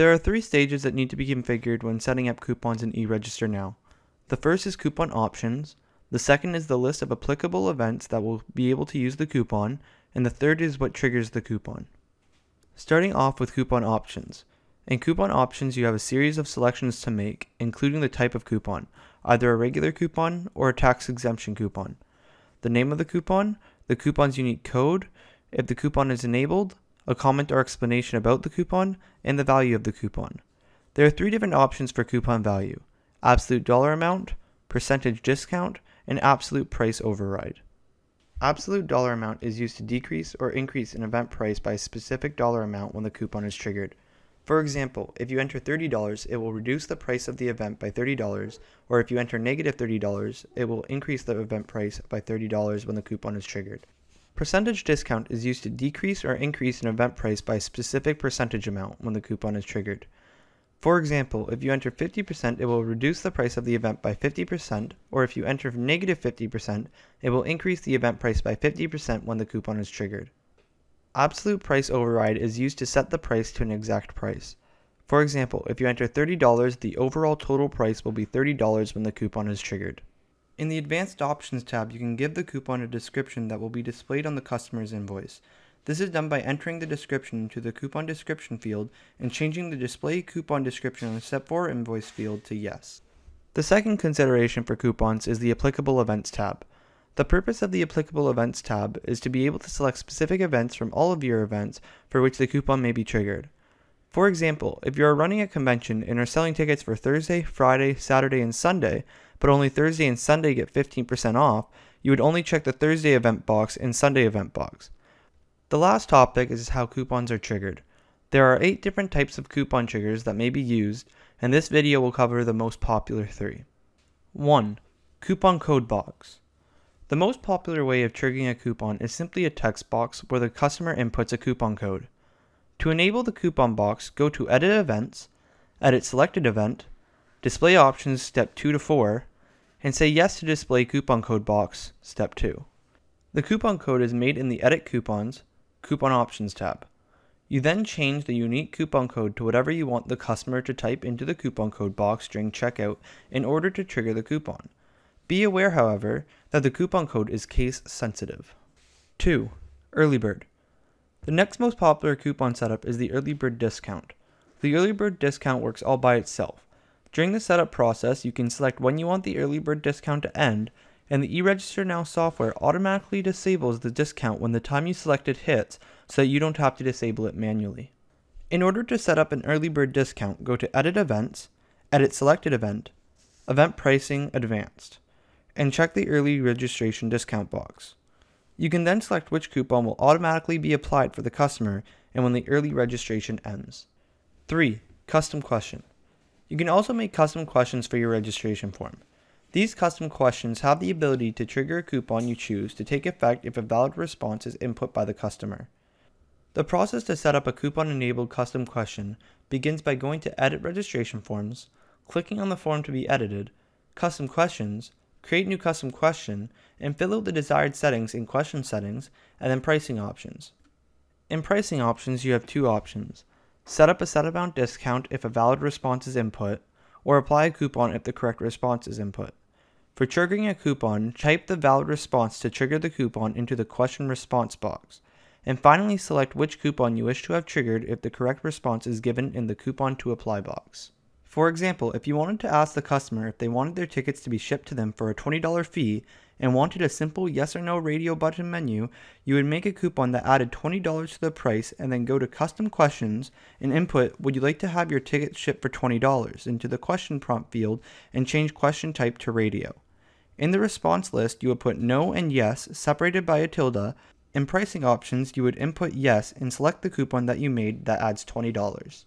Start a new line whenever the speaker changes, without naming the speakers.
There are three stages that need to be configured when setting up coupons in e-RegisterNow. The first is coupon options, the second is the list of applicable events that will be able to use the coupon, and the third is what triggers the coupon. Starting off with coupon options. In coupon options you have a series of selections to make, including the type of coupon, either a regular coupon or a tax exemption coupon. The name of the coupon, the coupon's unique code, if the coupon is enabled, a comment or explanation about the coupon, and the value of the coupon. There are three different options for coupon value absolute dollar amount, percentage discount, and absolute price override. Absolute dollar amount is used to decrease or increase an event price by a specific dollar amount when the coupon is triggered. For example, if you enter $30, it will reduce the price of the event by $30, or if you enter negative $30, it will increase the event price by $30 when the coupon is triggered. Percentage discount is used to decrease or increase an event price by a specific percentage amount when the coupon is triggered. For example, if you enter 50%, it will reduce the price of the event by 50%, or if you enter negative 50%, it will increase the event price by 50% when the coupon is triggered. Absolute price override is used to set the price to an exact price. For example, if you enter $30, the overall total price will be $30 when the coupon is triggered. In the Advanced Options tab, you can give the coupon a description that will be displayed on the customer's invoice. This is done by entering the description into the coupon description field and changing the display coupon description on the step 4 invoice field to yes. The second consideration for coupons is the applicable events tab. The purpose of the applicable events tab is to be able to select specific events from all of your events for which the coupon may be triggered. For example, if you are running a convention and are selling tickets for Thursday, Friday, Saturday, and Sunday, but only Thursday and Sunday get 15% off, you would only check the Thursday event box and Sunday event box. The last topic is how coupons are triggered. There are 8 different types of coupon triggers that may be used, and this video will cover the most popular three. 1. Coupon Code Box. The most popular way of triggering a coupon is simply a text box where the customer inputs a coupon code. To enable the coupon box, go to Edit Events, Edit Selected Event, Display Options Step 2 to 4, and say yes to display coupon code box, step 2. The coupon code is made in the Edit Coupons, Coupon Options tab. You then change the unique coupon code to whatever you want the customer to type into the coupon code box during checkout in order to trigger the coupon. Be aware, however, that the coupon code is case sensitive. 2. Early Bird. The next most popular coupon setup is the Early Bird Discount. The Early Bird Discount works all by itself. During the setup process, you can select when you want the early bird discount to end, and the e-RegisterNow software automatically disables the discount when the time you selected hits so that you don't have to disable it manually. In order to set up an early bird discount, go to Edit Events, Edit Selected Event, Event Pricing Advanced, and check the early registration discount box. You can then select which coupon will automatically be applied for the customer and when the early registration ends. 3. Custom Question you can also make custom questions for your registration form. These custom questions have the ability to trigger a coupon you choose to take effect if a valid response is input by the customer. The process to set up a coupon-enabled custom question begins by going to Edit Registration Forms, clicking on the form to be edited, Custom Questions, create new custom question, and fill out the desired settings in Question Settings, and then Pricing Options. In Pricing Options, you have two options. Set up a set amount discount if a valid response is input, or apply a coupon if the correct response is input. For triggering a coupon, type the valid response to trigger the coupon into the question response box. And finally select which coupon you wish to have triggered if the correct response is given in the coupon to apply box. For example, if you wanted to ask the customer if they wanted their tickets to be shipped to them for a $20 fee and wanted a simple yes or no radio button menu, you would make a coupon that added $20 to the price and then go to custom questions and input would you like to have your ticket shipped for $20 into the question prompt field and change question type to radio. In the response list, you would put no and yes separated by a tilde. In pricing options, you would input yes and select the coupon that you made that adds $20.